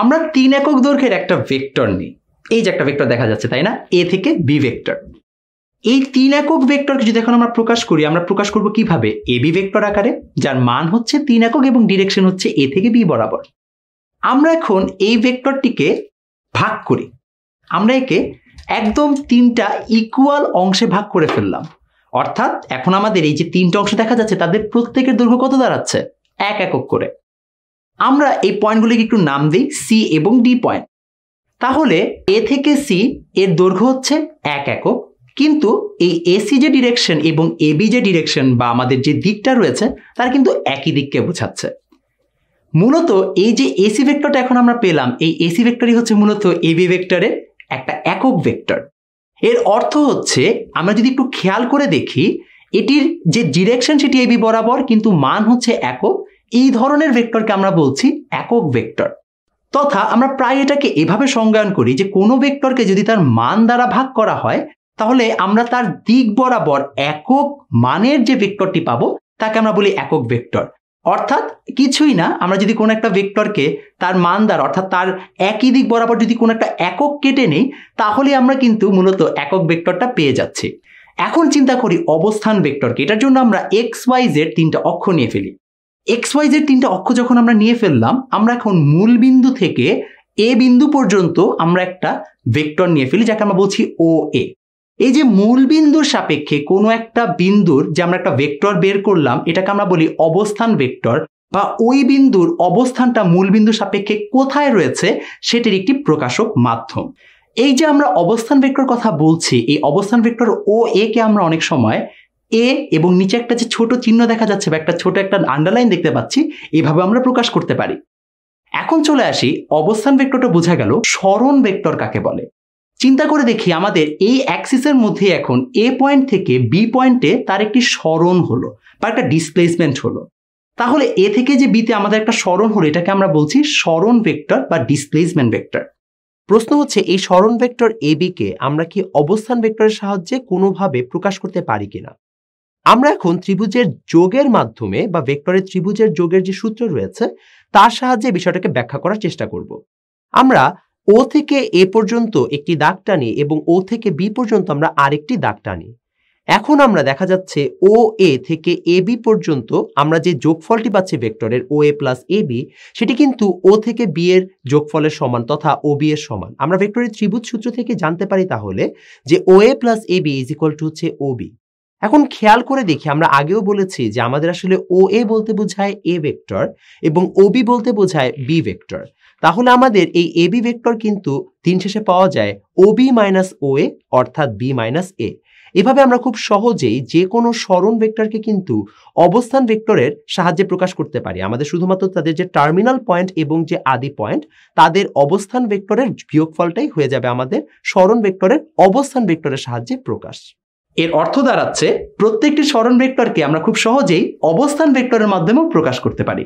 আমরা তিন একক দৈর্ঘ্যের একটা ভেক্টর নিই। এই যে একটা ভেক্টর দেখা যাচ্ছে, তাই না? এ থেকে বি ভেক্টর এই তিন একক ভেক্টরকে যদি এখন আমরা প্রকাশ করি, আমরা প্রকাশ করব কীভাবে? এ বি ভেক্টর আকারে, যার মান হচ্ছে তিন একক এবং ডিরেকশন হচ্ছে এ থেকে বি বরাবর। আমরা এখন এই ভেক্টরটিকে ভাগ করি। আমরা একে একদম তিনটা ইকুয়াল অংশে ভাগ করে ফেললাম। অর্থাৎ এখন আমাদের এই যে তিনটা অংশ দেখা যাচ্ছে, তাদের প্রত্যেকের দৈর্ঘ্য কত দাঁড়াচ্ছে? এক একক করে। আমরা এই পয়েন্টগুলিকে একটু নাম দিই সি এবং ডি পয়েন্ট। তাহলে এ থেকে সি এর দৈর্ঘ্য হচ্ছে এক একক, কিন্তু এই এসি যে ডিরেকশন এবং এবি যে ডিরেকশন বা আমাদের যে দিকটা রয়েছে, তার কিন্তু একই দিককে বোঝাচ্ছে। মূলত এই যে এসি ভেক্টরটা এখন আমরা পেলাম, এই এসি ভেক্টরই হচ্ছে মূলত এবি ভেক্টরের একটা একক ভেক্টর এর অর্থ হচ্ছে, আমরা যদি একটু খেয়াল করে দেখি, এটির যে ডিরেকশন সেটি এবি বরাবর, কিন্তু মান হচ্ছে একক এই ধরনের ভেক্টরকে আমরা বলছি একক ভেক্টর তথা আমরা প্রায় এটাকে এভাবে সংজ্ঞায়ন করি যে কোনো ভেক্টরকে যদি তার মান দ্বারা ভাগ করা হয়, তাহলে আমরা তার দিক বরাবর একক মানের যে ভেক্টরটি পাবো, তাকে আমরা বলি একক ভেক্টর অর্থাৎ কিছুই না, আমরা যদি কোনো একটা ভেক্টরকে তার মান দ্বারা, অর্থাৎ তার একই দিক বরাবর যদি কোনো একটা একক কেটে নেই, তাহলে আমরা কিন্তু মূলত একক ভেক্টরটা পেয়ে যাচ্ছি। এখন চিন্তা করি অবস্থান ভেক্টরকে এটার জন্য আমরা এক্স ওয়াই জেড তিনটা অক্ষ নিয়ে ফেলি। এক্স ওয়াই জেড তিনটা অক্ষ যখন আমরা নিয়ে ফেললাম, আমরা এখন মূল বিন্দু থেকে এ বিন্দু পর্যন্ত আমরা একটা ভেক্টর নিয়ে ফেলি, যাকে আমরা বলছি ও এ এই যে মূল বিন্দুর সাপেক্ষে কোনো একটা বিন্দুর যে আমরা একটা ভেক্টর বের করলাম, এটাকে আমরা বলি অবস্থান ভেক্টর, বা ওই বিন্দুর অবস্থানটা মূল বিন্দুর সাপেক্ষে কোথায় রয়েছে, সেটির একটি প্রকাশক মাধ্যম। এই যে আমরা অবস্থান ভেক্টর কথা বলছি, এই অবস্থান ভেক্টর ও এ কে আমরা অনেক সময় এ এবং নিচে একটা যে ছোট চিহ্ন দেখা যাচ্ছে বা একটা ছোট একটা আন্ডারলাইন দেখতে পাচ্ছি এইভাবে আমরা প্রকাশ করতে পারি। এখন চলে আসি, অবস্থান ভেক্টরটা বোঝা গেল, স্মরণ ভেক্টর কাকে বলে? চিন্তা করে দেখি আমাদের এই অ্যাক্সিসের মধ্যে এখন এ পয়েন্ট থেকে বি পয়েন্টে তার একটি স্মরণ হলো বা একটা ডিসপ্লেসমেন্ট হলো। তাহলে এ থেকে যে বিতে আমাদের একটা স্মরণ হলো, এটাকে আমরা বলছি স্মরণ ভেক্টর বা ডিসপ্লেসমেন্ট ভেক্টর প্রশ্ন হচ্ছে, এই স্মরণ ভেক্টর এ কে আমরা কি অবস্থান ভেক্টরের সাহায্যে কোনোভাবে প্রকাশ করতে পারি কিনা? আমরা এখন ত্রিভুজের যোগের মাধ্যমে বা ভেক্টরের ত্রিভুজের যোগের যে সূত্র রয়েছে, তার সাহায্যে বিষয়টাকে ব্যাখ্যা করার চেষ্টা করব। আমরা ও থেকে এ পর্যন্ত একটি দাগ টানি এবং ও থেকে বি পর্যন্ত আমরা আরেকটি দাগ টানি। এখন আমরা দেখা যাচ্ছে ও এ থেকে এ বি পর্যন্ত আমরা যে যোগফলটি পাচ্ছি ভেক্টরের ও এ প্লাস এ বি সেটি কিন্তু ও থেকে বি এর যোগফলের সমান তথা ও বি এর সমান। আমরা ভেক্টরের ত্রিভুজ সূত্র থেকে জানতে পারি তাহলে যে O A plus A B is equal to হচ্ছে ও বি এখন খেয়াল করে দেখি, আমরা আগেও বলেছি যে আমাদের আসলে ও এ বলতে বোঝায় এ ভেক্টর এবং ও বি বলতে বোঝায় বি ভেক্টর তাহলে আমাদের এই এ বি ভেক্টর কিন্তু দিন শেষে পাওয়া যায় ও বি মাইনাস ও এ অর্থাৎ বি মাইনাস এ এভাবে আমরা খুব সহজেই যে কোনো স্মরণ ভেক্টরকে কিন্তু অবস্থান ভেক্টরের সাহায্যে প্রকাশ করতে পারি। আমাদের শুধুমাত্র তাদের যে টার্মিনাল পয়েন্ট এবং যে আদি পয়েন্ট তাদের অবস্থান ভেক্টরের বিয়োগফলটাই হয়ে যাবে আমাদের স্মরণ ভেক্টরের অবস্থান ভেক্টরের সাহায্যে প্রকাশ। এর অর্থ দাঁড়াচ্ছে প্রত্যেকটি স্মরণ ভেক্টরকে আমরা খুব সহজেই অবস্থান ভেক্টরের মাধ্যমেও প্রকাশ করতে পারি।